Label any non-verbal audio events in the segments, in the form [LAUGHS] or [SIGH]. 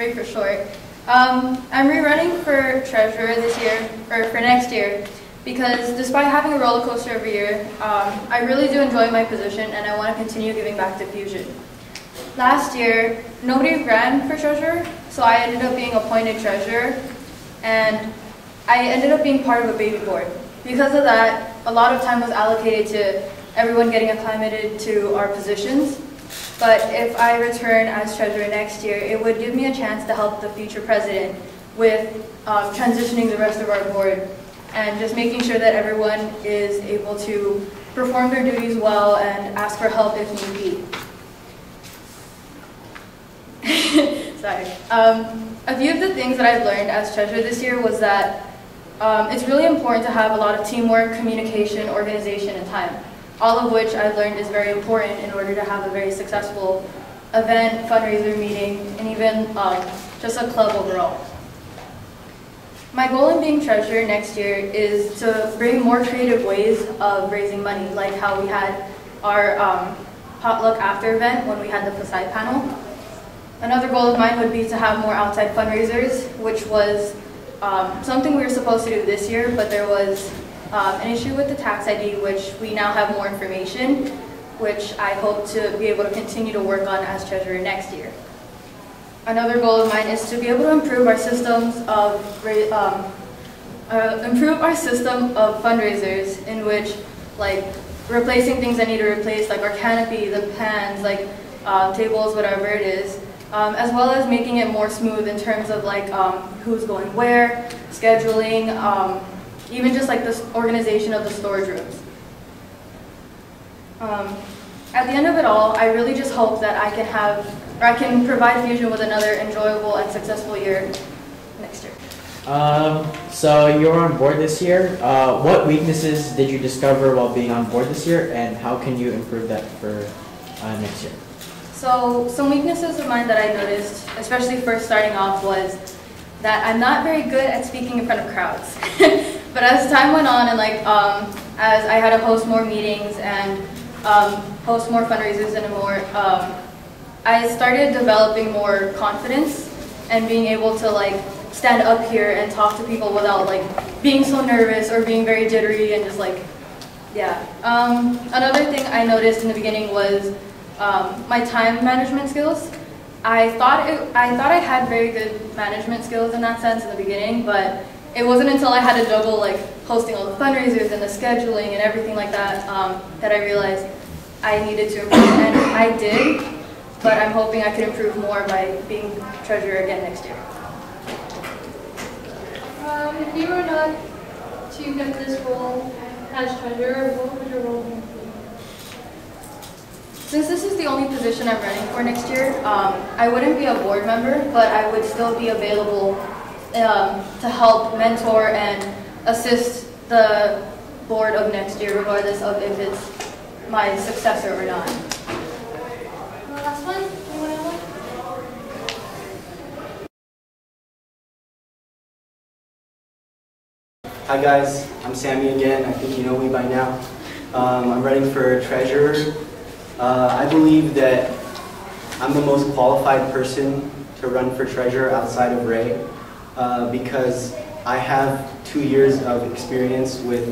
Ray for short. Um, I'm rerunning for treasurer this year, or for next year, because despite having a roller coaster every year, um, I really do enjoy my position and I want to continue giving back to Fusion. Last year, nobody ran for treasurer, so I ended up being appointed treasurer, and I ended up being part of a baby board. Because of that, a lot of time was allocated to everyone getting acclimated to our positions. But if I return as treasurer next year, it would give me a chance to help the future president with um, transitioning the rest of our board and just making sure that everyone is able to perform their duties well and ask for help if need be. [LAUGHS] Sorry. Um, a few of the things that I've learned as treasurer this year was that um, it's really important to have a lot of teamwork, communication, organization, and time all of which I've learned is very important in order to have a very successful event, fundraiser meeting, and even um, just a club overall. My goal in being treasurer next year is to bring more creative ways of raising money, like how we had our um, potluck after event when we had the Poseid panel. Another goal of mine would be to have more outside fundraisers, which was um, something we were supposed to do this year, but there was um, an issue with the tax ID, which we now have more information, which I hope to be able to continue to work on as treasurer next year. Another goal of mine is to be able to improve our systems of um, uh, improve our system of fundraisers in which like replacing things I need to replace like our canopy, the pans, like uh, tables, whatever it is, um, as well as making it more smooth in terms of like um, who's going where, scheduling, um, even just like the organization of the storage rooms. Um, at the end of it all, I really just hope that I can have, or I can provide Fusion with another enjoyable and successful year next year. Um, so you're on board this year. Uh, what weaknesses did you discover while being on board this year, and how can you improve that for uh, next year? So some weaknesses of mine that I noticed, especially first starting off, was that I'm not very good at speaking in front of crowds. [LAUGHS] but as time went on and like um, as I had to host more meetings and um, host more fundraisers and more, um, I started developing more confidence and being able to like stand up here and talk to people without like being so nervous or being very jittery and just like, yeah. Um, another thing I noticed in the beginning was um, my time management skills. I thought it, I thought I had very good management skills in that sense in the beginning, but it wasn't until I had to juggle like hosting all the fundraisers and the scheduling and everything like that um, that I realized I needed to improve, and I did. But I'm hoping I could improve more by being treasurer again next year. Um, if you were not to get this role as treasurer, what would your role be? Since this is the only position I'm running for next year, um, I wouldn't be a board member, but I would still be available um, to help mentor and assist the board of next year, regardless of if it's my successor or not. Last one, anyone else? Hi guys, I'm Sami again. I think you know me by now. Um, I'm running for treasurer uh, I believe that I'm the most qualified person to run for treasurer outside of Ray uh, because I have two years of experience with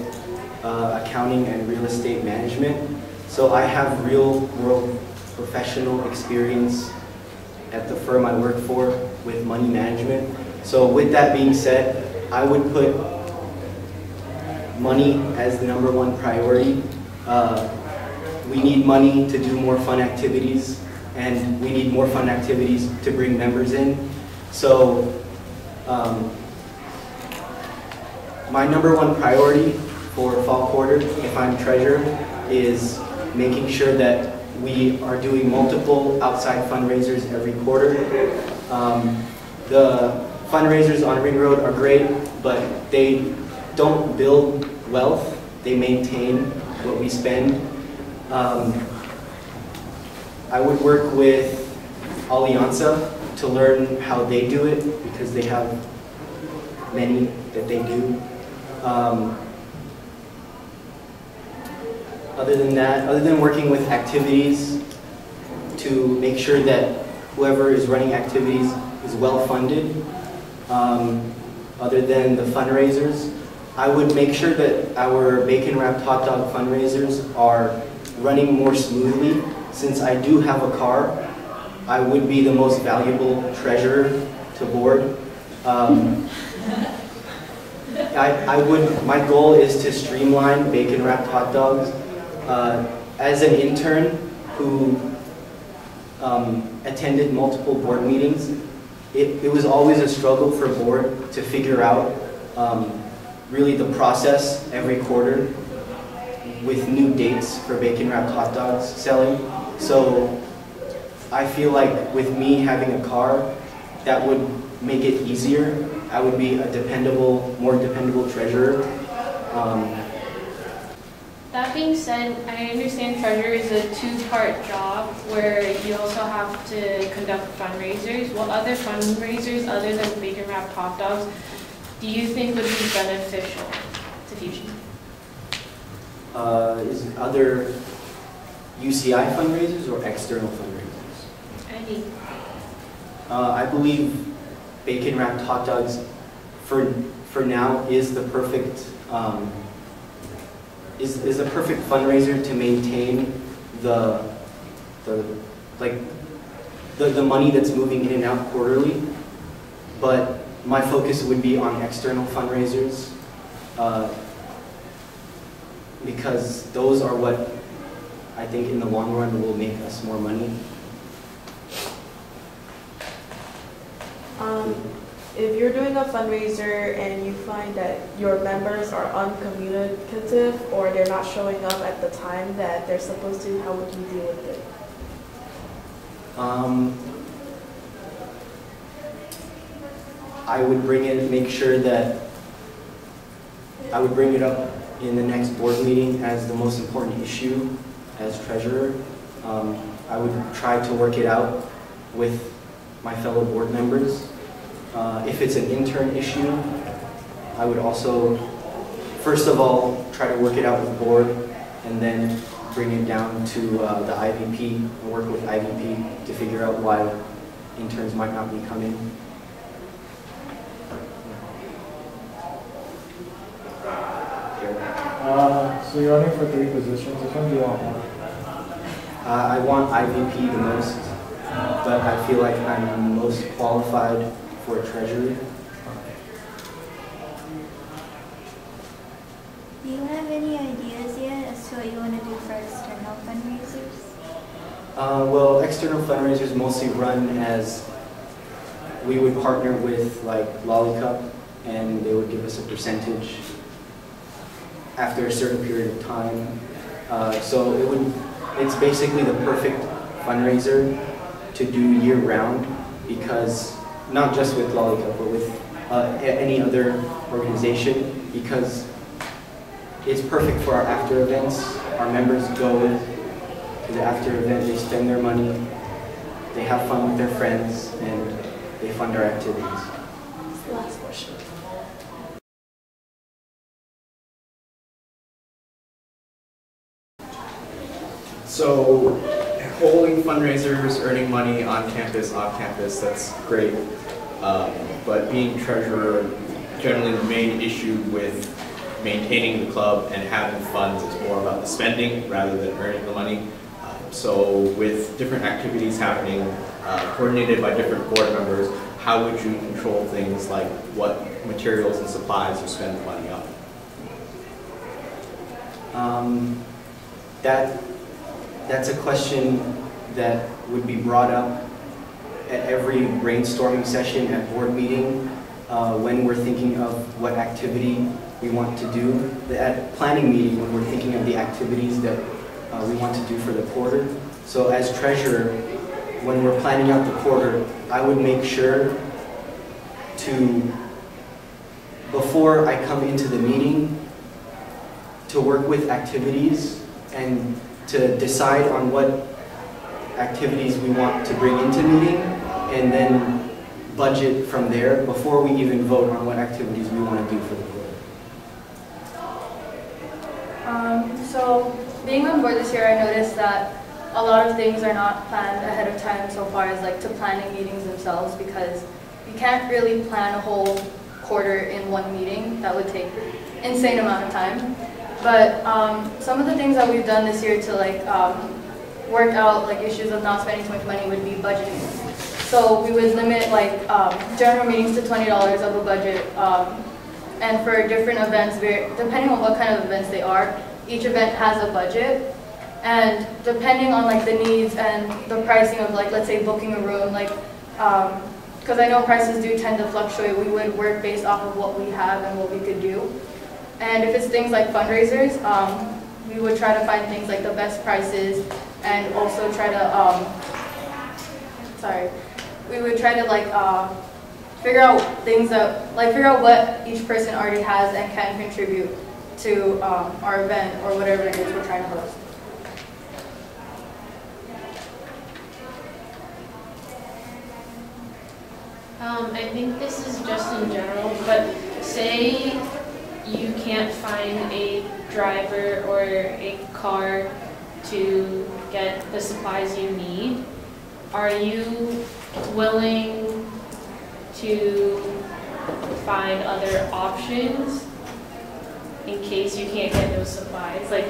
uh, accounting and real estate management. So I have real world professional experience at the firm I work for with money management. So with that being said, I would put money as the number one priority. Uh, we need money to do more fun activities, and we need more fun activities to bring members in. So um, my number one priority for fall quarter, if I'm treasurer, is making sure that we are doing multiple outside fundraisers every quarter. Um, the fundraisers on Ring Road are great, but they don't build wealth, they maintain what we spend. Um, I would work with Alianza to learn how they do it because they have many that they do. Um, other than that, other than working with activities to make sure that whoever is running activities is well-funded. Um, Other than the fundraisers, I would make sure that our bacon wrapped hot dog fundraisers are running more smoothly. Since I do have a car, I would be the most valuable treasurer to board. Um, [LAUGHS] I, I would, my goal is to streamline bacon wrapped hot dogs. Uh, As an intern who um, attended multiple board meetings, it, it was always a struggle for board to figure out um, really the process every quarter with new dates for bacon wrapped hot dogs selling. So I feel like with me having a car, that would make it easier. I would be a dependable, more dependable treasurer. Um, That being said, I understand treasurer is a two-part job where you also have to conduct fundraisers. What other fundraisers other than bacon wrapped hot dogs do you think would be beneficial to Fusion? uh, Is other UCI fundraisers or external fundraisers? Uh, I believe bacon wrapped hot dogs for, for now is the perfect, um, is, is the perfect fundraiser to maintain the, the, like, the, the money that's moving in and out quarterly. But my focus would be on external fundraisers, uh, because those are what I think in the long run will make us more money. Um, if you're doing a fundraiser and you find that your members are uncommunicative or they're not showing up at the time that they're supposed to, how would you deal with it? Um, I would bring it, make sure that, I would bring it up in the next board meeting as the most important issue as treasurer. Um, I would try to work it out with my fellow board members. Uh, If it's an intern issue, I would also, first of all, try to work it out with the board and then bring it down to uh, the IVP and work with IVP to figure out why interns might not be coming. Uh, so you're running for three positions, which one do you want? Uh, I want IVP the most, but I feel like I'm most qualified for treasury. Do you have any ideas yet as to what you want to do for external fundraisers? Uh, well, external fundraisers mostly run as we would partner with like Lollicup and they would give us a percentage after a certain period of time. Uh, so it would, it's basically the perfect fundraiser to do year round because not just with Lollicup but with uh, any other organization because it's perfect for our after events. Our members go to the after event, they spend their money, they have fun with their friends, and they fund our activities. Last question. So holding fundraisers, earning money on campus, off campus, that's great. Um, But being treasurer, generally the main issue with maintaining the club and having funds is more about the spending rather than earning the money. Um, So with different activities happening, uh, coordinated by different board members, how would you control things like what materials and supplies you spend the money on? Um, That, that's a question that would be brought up at every brainstorming session at board meeting, uh, when we're thinking of what activity we want to do. At planning meeting, when we're thinking of the activities that uh, we want to do for the quarter. So as treasurer, when we're planning out the quarter, I would make sure to, before I come into the meeting, to work with activities and to decide on what activities we want to bring into meeting and then budget from there before we even vote on what activities we want to do for the quarter. Um, so, being on board this year, I noticed that a lot of things are not planned ahead of time so far as like to planning meetings themselves because you can't really plan a whole quarter in one meeting. That would take insane amount of time. But um, some of the things that we've done this year to like um, work out like issues of not spending too much money would be budgeting. So we would limit like um, general meetings to twenty dollars of a budget, um, and for different events, depending on what kind of events they are, each event has a budget. And depending on like the needs and the pricing of like, let's say booking a room, like, because I know prices do tend to fluctuate, we would work based off of what we have and what we could do. And if it's things like fundraisers, um, we would try to find things like the best prices and also try to, um, sorry, we would try to like uh, figure out things that, like figure out what each person already has and can contribute to um, our event or whatever it is we're trying to host. Um, I think this is just in general, but say you can't find a driver or a car to get the supplies you need. Are you willing to find other options in case you can't get those supplies? Like,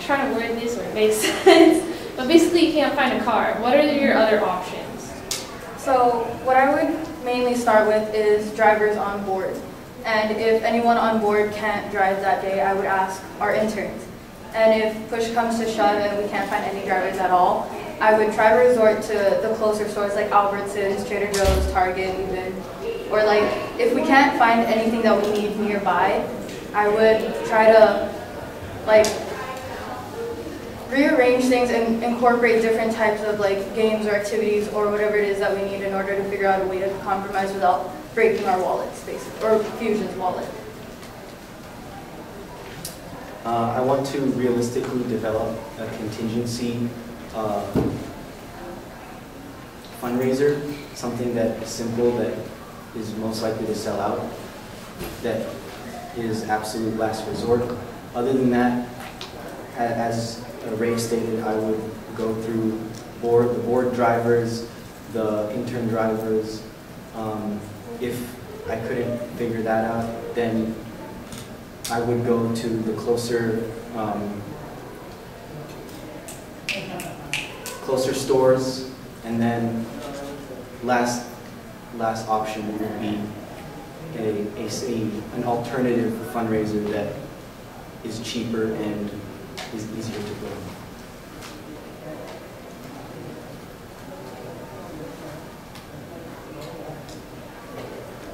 trying to word this so it makes [LAUGHS] sense. But basically, you can't find a car. What are your other options? So what I would mainly start with is drivers on board. And if anyone on board can't drive that day, I would ask our interns. And if push comes to shove and we can't find any drivers at all, I would try to resort to the closer stores like Albertsons, Trader Joe's, Target even. Or like, if we can't find anything that we need nearby, I would try to like rearrange things and incorporate different types of like games or activities or whatever it is that we need in order to figure out a way to compromise without breaking our wallets, basically, or Fusion's wallet. Uh, I want to realistically develop a contingency uh, fundraiser, something that is simple, that is most likely to sell out, that is absolute last resort. Other than that, as Ray stated, I would go through board, the board drivers, the intern drivers. Um, If I couldn't figure that out, then I would go to the closer, um, closer stores, and then last, last option would be a, a, a- an alternative fundraiser that is cheaper and is easier to go.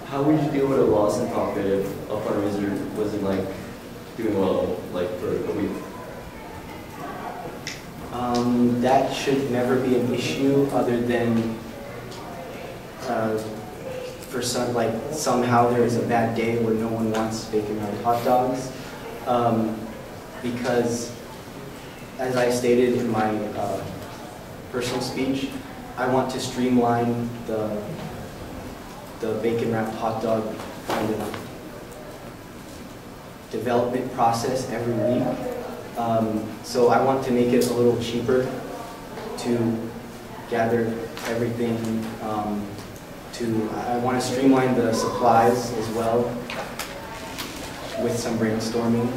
How would you deal with a loss in profit if a fundraiser wasn't like doing well, like for a week? Um, that should never be an issue other than, uh, for some, like somehow there is a bad day where no one wants bacon wrapped hot dogs. Um, because as I stated in my, uh, personal speech, I want to streamline the, the bacon wrapped hot dog kind of development process every week. Um, So I want to make it a little cheaper to gather everything, um, to, I want to streamline the supplies as well with some brainstorming.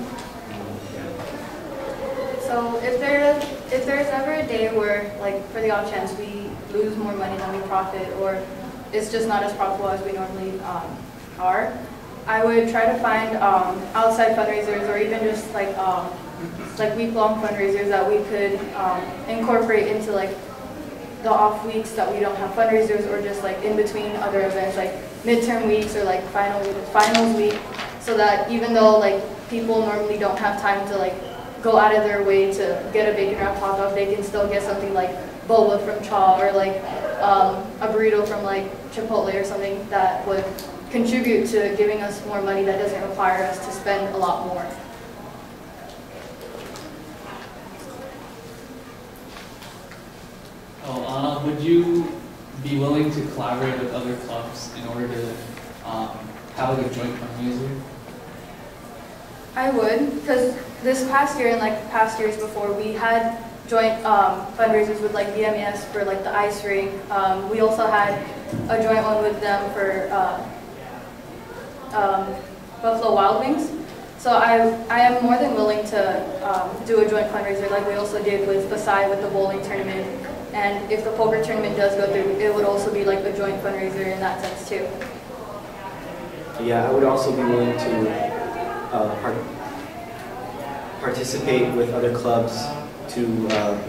So if there, if there's ever a day where, like, for the off chance we lose more money than we profit, or it's just not as profitable as we normally um, are, I would try to find um, outside fundraisers or even just like um, like week-long fundraisers that we could um, incorporate into like the off weeks that we don't have fundraisers or just like in between other events like midterm weeks or like final finals week. So that even though like people normally don't have time to like go out of their way to get a bacon wrapped hot dog they can still get something like boba from chaw or like um, a burrito from like chipotle or something that would contribute to giving us more money that doesn't require us to spend a lot more Oh, uh, would you be willing to collaborate with other clubs in order to um, have like a joint fundraiser? I would, because this past year and like past years before, we had joint um, fundraisers with like BMS for like the ice rink. Um, we also had a joint one with them for uh, um, Buffalo Wild Wings. So I, I am more than willing to um, do a joint fundraiser like we also did with Versailles with the bowling tournament. And if the poker tournament does go through, it would also be like a joint fundraiser in that sense too. Yeah, I would also be willing to uh, par- participate with other clubs to uh,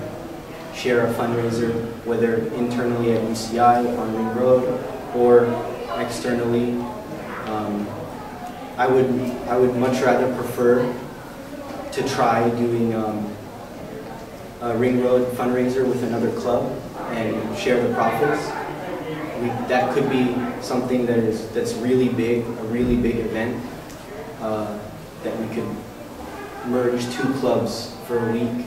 share a fundraiser, whether internally at UCI on Ring Road or externally. Um, I would I would much rather prefer to try doing um, a Ring Road fundraiser with another club and share the profits. We, that could be something that is that's really big, a really big event uh, that we could merge two clubs for a week